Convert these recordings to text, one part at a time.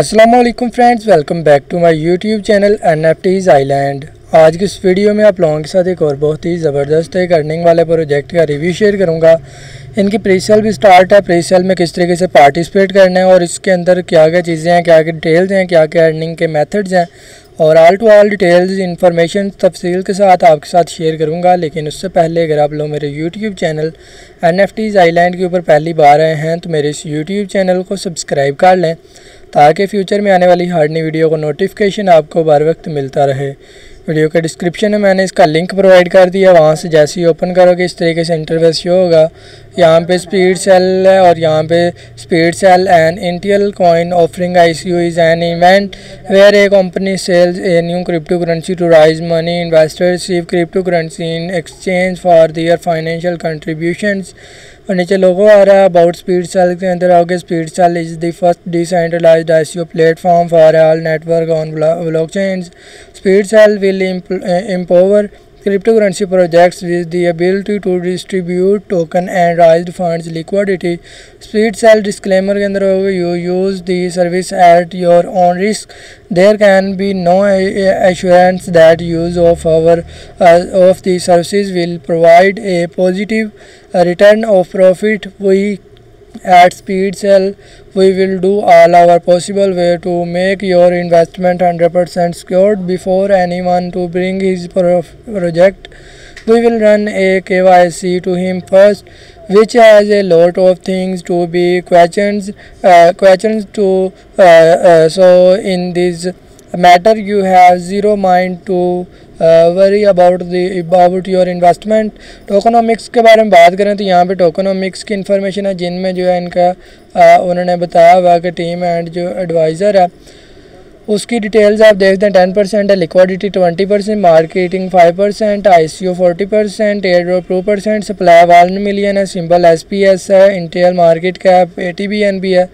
Aslam friends welcome back to my YouTube channel N F Ts island आज की इस video में आप लोगों के साथ एक और बहुत ही ज़बरदस्त एक अर्निंग वाले प्रोजेक्ट का रिव्यू शेयर करूँगा। इनकी प्रीसेल भी स्टार्ट है। प्रीसेल में किस तरीके से पार्टिसिपेट करना है और इसके अंदर क्या क्या चीज़ें हैं, क्या क्या डिटेल्स हैं, क्या क्या अर्निंग के मेथड्स हैं। और all to all details information तफसील के साथ आपके साथ शेयर करूँगा। लेकिन उससे पहले अगर आप लोग मेरे YouTube channel N F Ts island के ऊपर पहली बार आए हैं तो मेरे इस यूट्यूब चैनल को सब्सक्राइब कर लें, ताकि फ्यूचर में आने वाली हर नई वीडियो का नोटिफिकेशन आपको बार वक्त मिलता रहे। वीडियो के डिस्क्रिप्शन में मैंने इसका लिंक प्रोवाइड कर दिया, वहाँ से जैसे ही ओपन करोगे, इस तरीके से इंटरवेस शो होगा। यहाँ पे स्पीड सेल है और यहाँ पे speed sale and initial coin offering I C is an event where a company sells a new crypto currency to raise money investors receive crypto currency in exchange for their financial contributions और नीचे लोगो आ रहा है about speed cell के अंदर आओगे speed sale is the first decentralized ICO platform for all network on blockchains speed sale will empower Cryptocurrency projects with the ability to distribute token and raise funds liquidity. Speed sell disclaimer you use the service at your own risk. There can be no assurance that use of our uh, of the services will provide a positive uh, return of profit. We at speed cell we will do all our possible way to make your investment 100% secured before anyone to bring his project. We will run a KYC to him first which has a lot of things to be questions uh, questions to uh, uh, so in this matter you have zero mind to worry about the about your investment tokenomics के बारे में बात करें तो यहाँ पे tokenomics की information है जिनमें जो है इनका uh, उन्होंने बताया हुआ कि टीम एंड जो एडवाइज़र है उसकी डिटेल्स आप देखते हैं टेन परसेंट है liquidity twenty percent marketing five percent I C O forty percent air drop two percent supply one million है सिंपल एस पी एस है initial market cap A T B N B है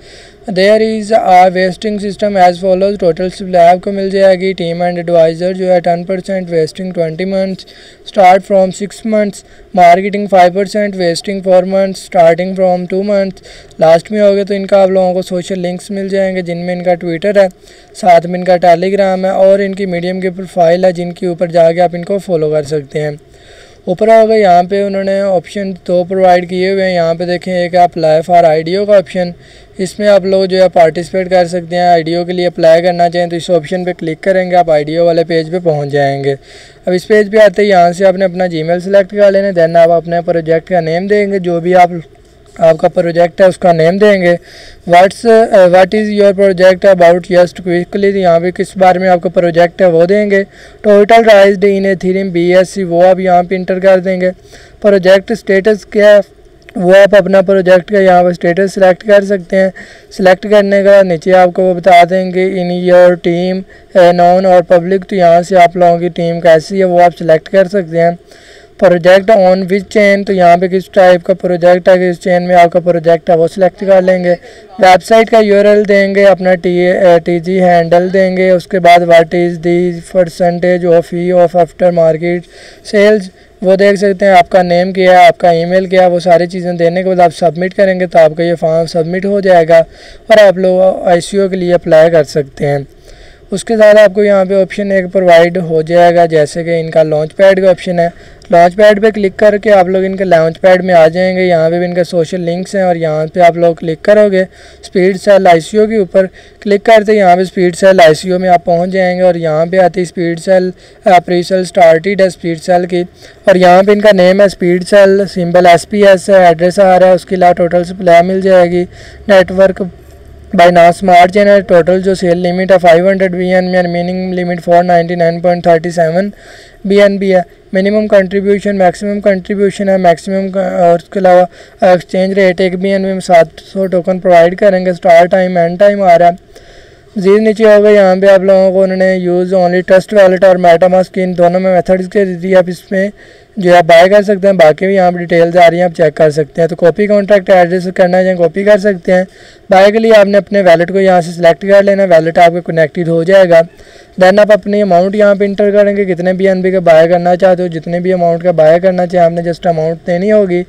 there is a vesting system as follows total slab को मिल जाएगी. Team and advisor जो है ten percent vesting twenty months start from six months marketing five percent vesting four months starting from two months last में हो गए तो इनका आप लोगों को सोशल लिंक्स मिल जाएँगे, जिनमें इनका ट्विटर है. साथ में इनका टेलीग्राम है और इनकी मीडियम की प्रोफ़ाइल है, जिनके ऊपर जाके आप इनको फॉलो कर सकते हैं. ऊपर होगा यहाँ पे उन्होंने ऑप्शन दो प्रोवाइड किए हुए हैं। यहाँ पे देखें, एक अप्लाई फॉर आईडियो का ऑप्शन इसमें आप लोग जो है पार्टिसिपेट कर सकते हैं। आईडियो के लिए अप्लाई करना चाहें तो इस ऑप्शन पे क्लिक करेंगे, आप आईडियो वाले पेज पे पहुँच जाएँगे। अब इस पेज पे आते ही यहाँ से आपने अपना जीमेल सेलेक्ट कर लेना देन आप अपने प्रोजेक्ट का नेम देंगे, जो भी आप आपका प्रोजेक्ट है, उसका नेम देंगे। What's what is your project about just quickly यहाँ पे किस बारे में आपका प्रोजेक्ट है, वो देंगे। Total raise in Ethereum B S C वो आप यहाँ पे इंटर कर देंगे। प्रोजेक्ट स्टेटस क्या है? वो आप अपना प्रोजेक्ट का यहाँ पर स्टेटस सेलेक्ट कर सकते हैं। सिलेक्ट करने का नीचे आपको वो बता देंगे इन योर टीम नॉन और पब्लिक तो यहाँ से आप लोगों की टीम कैसी है, वो आप सिलेक्ट कर सकते हैं। प्रोजेक्ट ऑन विच चेन तो यहाँ पे किस टाइप का प्रोजेक्ट है, किस चेन में आपका प्रोजेक्ट है, वो सिलेक्ट कर लेंगे। वेबसाइट का यूआरएल देंगे, अपना टी टी जी हैंडल देंगे, उसके बाद what is the percentage of E of after market sales वो देख सकते हैं, आपका नेम क्या है, आपका ईमेल क्या है, वो सारी चीज़ें देने के बाद आप सबमिट करेंगे तो आपका ये फॉर्म सबमिट हो जाएगा, और आप लोग आई के लिए अप्लाई कर सकते हैं। उसके साथ आपको यहाँ पे ऑप्शन एक प्रोवाइड हो जाएगा, जैसे कि इनका लॉन्च पैड का ऑप्शन है। लॉन्च पैड पर क्लिक करके आप लोग इनके लॉन्च पैड में आ जाएँगे। यहाँ पे भी इनके सोशल लिंक्स हैं और यहाँ पे आप लोग क्लिक करोगे स्पीड सेल आई के ऊपर। क्लिक करते यहाँ पे स्पीड सेल आईसीओ में आप पहुँच जाएँगे और यहाँ पे आती speed sale pre sale started है स्पीड सेल की। और यहाँ पे इनका नेम है स्पीड सेल सिंबल एस है एड्रेस आ रहा है, उसके अलावा टोटल सप्लाई मिल जाएगी। नेटवर्क बाई ना स्मार्ट चेन है टोटल जो सेल लिमिट है five hundred B N B meaning limit four ninety nine point thirty seven B N B है मिनिमम कंट्रीब्यूशन मैक्सिमम कंट्रीब्यूशन है मैक्सिमम और उसके अलावा एक्सचेंज रेट एक बी एन बी में सात सौ टोकन प्रोवाइड करेंगे. स्टार्ट टाइम एंड टाइम आ रहा है. ज़ीरो नीचे होगा यहाँ पे आप लोगों को उन्होंने यूज़ ओनली ट्रस्ट वैलेट और मेटामास्क इन दोनों में मेथड्स के दिए। आप इसमें जो है बाय कर सकते हैं, बाकी भी यहाँ पर डिटेल्स आ रही हैं, आप चेक कर सकते हैं। तो कॉपी कॉन्ट्रैक्ट एड्रेस करना है या कॉपी कर सकते हैं। बाय के लिए आपने अपने वैलेट को यहाँ से सिलेक्ट कर लेना वैलेट आपके कनेक्टेड हो जाएगा। देन आप अपनी अमाउंट यहाँ पे इंटर करेंगे, कितने भी एन का बाय करना चाहते हो, जितने भी अमाउंट का बाय करना चाहे, आपने जस्ट अमाउंट देनी होगी।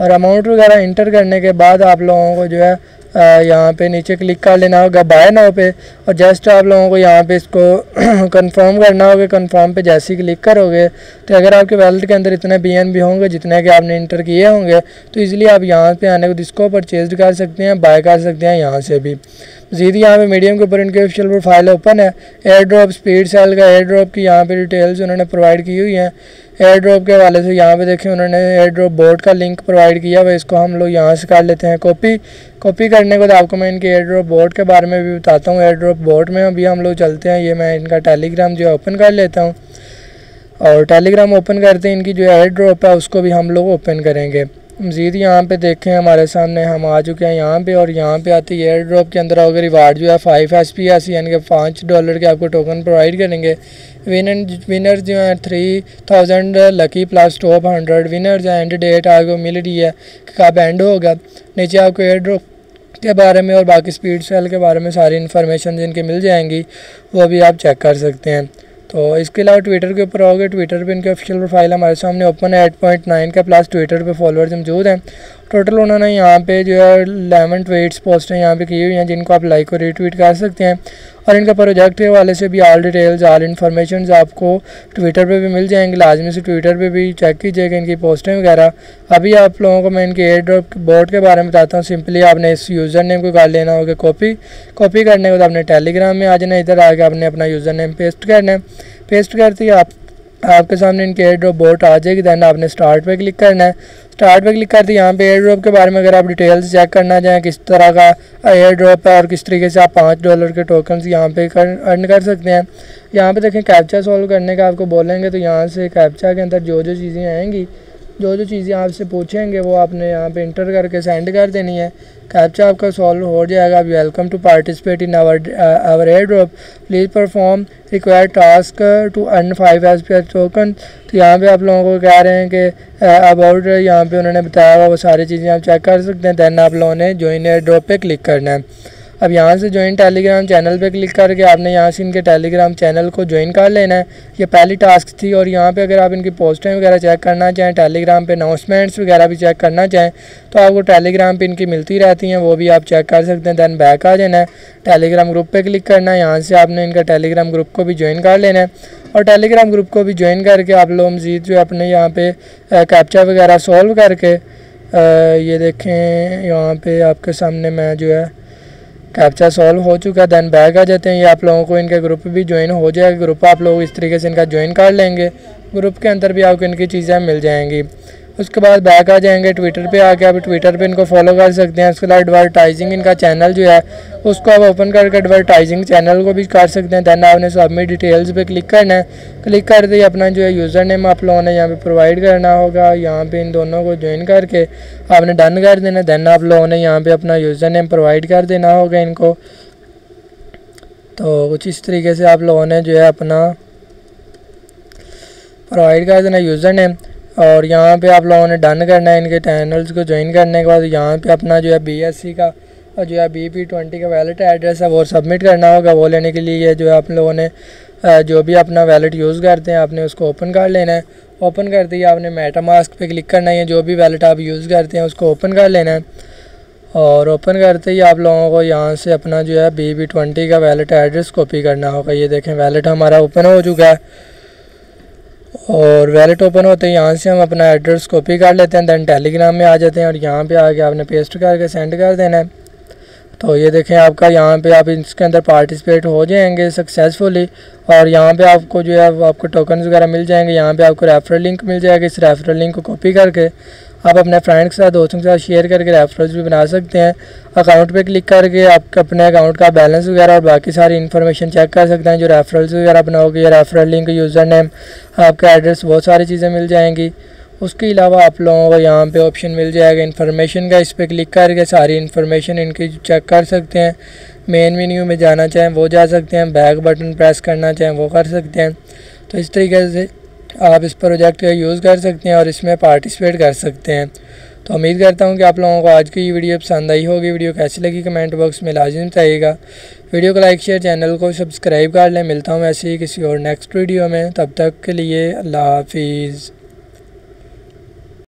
और अमाउंट वगैरह इंटर करने के बाद आप लोगों को जो है यहाँ पे नीचे क्लिक कर लेना होगा बाय नाव पे, और जस्ट आप लोगों को यहाँ पे इसको कंफर्म करना होगा कंफर्म पे जैसे ही क्लिक करोगे तो अगर आपके वैलेट के अंदर इतने बी एन बी होंगे, जितने कि आपने इंटर किए होंगे तो इसलिए आप यहाँ पे आने को इसको परचेज कर सकते हैं बाय कर सकते हैं यहाँ से भी। मजीद यहाँ पे मीडियम के ऊपर इनके ऑफिशियल प्रोफ़ाइल ओपन है। एयर ड्रॉप स्पीड सेल का एयर ड्रॉप की यहाँ पे डिटेल्स उन्होंने प्रोवाइड की हुई हैं। एयर ड्रॉप के हवाले से यहाँ पे देखें उन्होंने एयर ड्रॉप बोर्ड का लिंक प्रोवाइड किया हुआ इसको हम लोग यहाँ से कर लेते हैं कॉपी कॉपी करने के बाद आपको मैं इनके एयर ड्रॉप बोर्ड के बारे में भी बताता हूँ। एयर ड्रॉप बोर्ड में अभी हम लोग चलते हैं। ये मैं इनका टेलीग्राम जो है ओपन कर लेता हूँ। और टेलीग्राम ओपन करते हैं। इनकी जो एयर ड्रॉप है उसको भी हम लोग ओपन करेंगे। मज़ीद यहाँ पे देखें हमारे सामने, हम आ चुके हैं यहाँ पे और यहाँ पे आती है एयर ड्रॉप के अंदर। अगर रिवार्ड जो है फाइव एस पी एस यानी कि पाँच डॉलर के आपको टोकन प्रोवाइड करेंगे। विनर विनर जो है three thousand lucky plus top hundred winner जो एंड डेट आपको मिल रही है, कब एंड होगा? नीचे आपको एयर ड्रॉप के बारे में और बाकी स्पीड सेल के बारे में सारी इन्फॉर्मेशन जिनकी मिल जाएँगी, वो भी आप चेक कर सकते हैं। तो इसके अलावा ट्विटर के ऊपर आओगे ट्विटर पे इनके ऑफिशियल प्रोफ़ाइल हमारे सामने ओपन है एट पॉइंट नाइन का प्लस ट्विटर पे फॉलोअर्स मौजूद हैं। टोटल उन्होंने यहाँ पे जो है लेवन ट्वेट्स पोस्टें यहाँ पे की हुई हैं, जिनको आप लाइक और रीट्वीट कर सकते हैं। और इनका प्रोजेक्ट के वाले से भी ऑल डिटेल्स ऑल इन्फॉर्मेशन आपको ट्विटर पे भी मिल जाएँगे। लाजमी से ट्विटर पे भी चेक कीजिएगा इनकी पोस्टें वगैरह। अभी आप लोगों को मैं इनके एयर ड्रॉप बोर्ड के बारे में बताता हूँ। सिंपली आपने इस यूज़र नेम को कर लेना होगा कॉपी कॉपी करने के बाद आपने टेलीग्राम में आ जाना, इधर आके आपने अपना यूज़र नेम पेस्ट करना है। पेस्ट करते ही आप आपके सामने इनके एयर ड्रॉप बोट आ जाएगी दैन आपने स्टार्ट पे क्लिक करना है। स्टार्ट पे क्लिक करते यहाँ पे एयर ड्रॉप के बारे में अगर आप डिटेल्स चेक करना चाहें, किस तरह का एयर ड्रॉप है और किस तरीके से आप पाँच डॉलर के टोकन यहाँ पे कर अर्न कर सकते हैं। यहाँ पे देखें कैप्चा सॉल्व करने का आपको बोलेंगे तो यहाँ से कैप्चा के अंदर जो जो चीज़ें आएँगी जो जो चीज़ें आपसे पूछेंगे वो आपने यहाँ पे इंटर करके सेंड कर देनी है। कैप्चा आपका सॉल्व हो जाएगा। आप welcome to participate in our our air drop please perform required task to earn five S P S token तो यहाँ पे आप लोगों को कह रहे हैं कि अबाउट uh, यहाँ पे उन्होंने बताया हुआ वो सारी चीज़ें आप चेक कर सकते हैं। दैन आप लोगों ने ज्वाइन एयर ड्रॉप पर क्लिक करना है। अब यहाँ से ज्वाइन टेलीग्राम चैनल पे क्लिक करके आपने यहाँ से इनके टेलीग्राम चैनल को ज्वाइन कर लेना है। ये पहली टास्क थी और यहाँ पे अगर आप इनकी पोस्टें वगैरह चेक करना चाहें टेलीग्राम पे अनाउंसमेंट्स वगैरह भी चेक करना चाहें तो आपको टेलीग्राम पे इनकी मिलती रहती हैं, वो भी आप चेक कर सकते हैं। दैन बैक आ जाना है। टेलीग्राम ग्रुप पर क्लिक करना है। यहाँ से आपने इनका टेलीग्राम ग्रुप को भी ज्वाइन कर लेना है। और टेलीग्राम ग्रुप को भी ज्वाइन करके आप लोग मज़ीद जो अपने यहाँ पे कैप्चा वगैरह सॉल्व करके ये देखें, यहाँ पे आपके सामने मैं जो है कैप्चा सॉल्व हो चुका है देन बैग आ जाते हैं। ये आप लोगों को इनका ग्रुप भी ज्वाइन हो जाएगा। ग्रुप आप लोग इस तरीके से इनका ज्वाइन कर लेंगे। ग्रुप के अंदर भी आपको इनकी चीज़ें मिल जाएँगी। उसके बाद बैक आ जाएँगे ट्विटर पे आके आप ट्विटर पे इनको फॉलो कर सकते हैं। उसके बाद एडवर्टाइजिंग इनका चैनल जो है, उसको आप ओपन करके एडवर्टाइजिंग चैनल को भी कर सकते हैं। दैन आपने सबमिट डिटेल्स पे क्लिक करना है। क्लिक करते ही अपना जो है यूज़र नेम आप लोगों ने यहाँ पे प्रोवाइड करना होगा। यहाँ पे इन दोनों को ज्वाइन करके आपने डन कर देना दैन आप लोगों ने यहाँ पर अपना यूज़र नेम प्रोवाइड कर देना होगा इनको। तो कुछ इस तरीके से आप लोगों ने जो है अपना प्रोवाइड कर देना यूज़र नेम और यहाँ पे आप लोगों ने डन करना है इनके चैनल्स को ज्वाइन करने के बाद यहाँ पे अपना जो है बीएससी का और जो है बी पी ट्वेंटी का वैलेट एड्रेस है वो सबमिट करना होगा। वो लेने के लिए जो है आप लोगों ने जो भी अपना वैलेट यूज़ करते हैं, आपने उसको ओपन कर लेना है। ओपन करते ही आपने मेटा मास्क पर क्लिक करना है। जो भी वैलेट आप यूज़ करते हैं, उसको ओपन कर लेना है। और ओपन करते ही आप लोगों को यहाँ से अपना जो है बी बी ट्वेंटी का वैलेट एड्रेस कॉपी करना होगा। ये देखें वैलेट हमारा ओपन हो चुका है। और वैलेट ओपन होते हैं, यहाँ से हम अपना एड्रेस कॉपी कर लेते हैं दैन टेलीग्राम में आ जाते हैं और यहाँ पे आके आपने पेस्ट करके सेंड कर देना है। तो ये देखें, आपका यहाँ पे आप इसके अंदर पार्टिसिपेट हो जाएँगे सक्सेसफुली और यहाँ पे आपको जो है, आपको टोकन वगैरह मिल जाएँगे, यहाँ पे आपको रेफरल लिंक मिल जाएगा। इस रेफरल लिंक को कॉपी करके आप अपने फ्रेंड के साथ, दोस्तों के साथ शेयर करके रेफरेंस भी बना सकते हैं। अकाउंट पे क्लिक करके आप अपने अकाउंट का बैलेंस वगैरह और बाकी सारी इन्फॉर्मेशन चेक कर सकते हैं। जो रेफरल्स वगैरह बनाओगे या रेफरल लिंक यूज़र नेम आपका एड्रेस बहुत सारी चीज़ें मिल जाएँगी। उसके अलावा आप लोगों को यहाँ पे ऑप्शन मिल जाएगा इन्फॉर्मेशन का। इस पर क्लिक करके सारी इन्फॉर्मेशन इनकी चेक कर सकते हैं। मेन मीन्यू में जाना चाहें, वो जा सकते हैं। बैक बटन प्रेस करना चाहें, वो कर सकते हैं। तो इस तरीके से आप इस प्रोजेक्ट का यूज़ कर सकते हैं और इसमें पार्टिसिपेट कर सकते हैं। तो उम्मीद करता हूँ कि आप लोगों को आज की ये वीडियो पसंद आई होगी। वीडियो कैसी लगी कमेंट बॉक्स में लाजिम चाहिएगा वीडियो को लाइक, शेयर, चैनल को सब्सक्राइब कर लें। मिलता हूँ ऐसे ही किसी और नेक्स्ट वीडियो में। तब तक के लिए अल्लाह हाफिज़।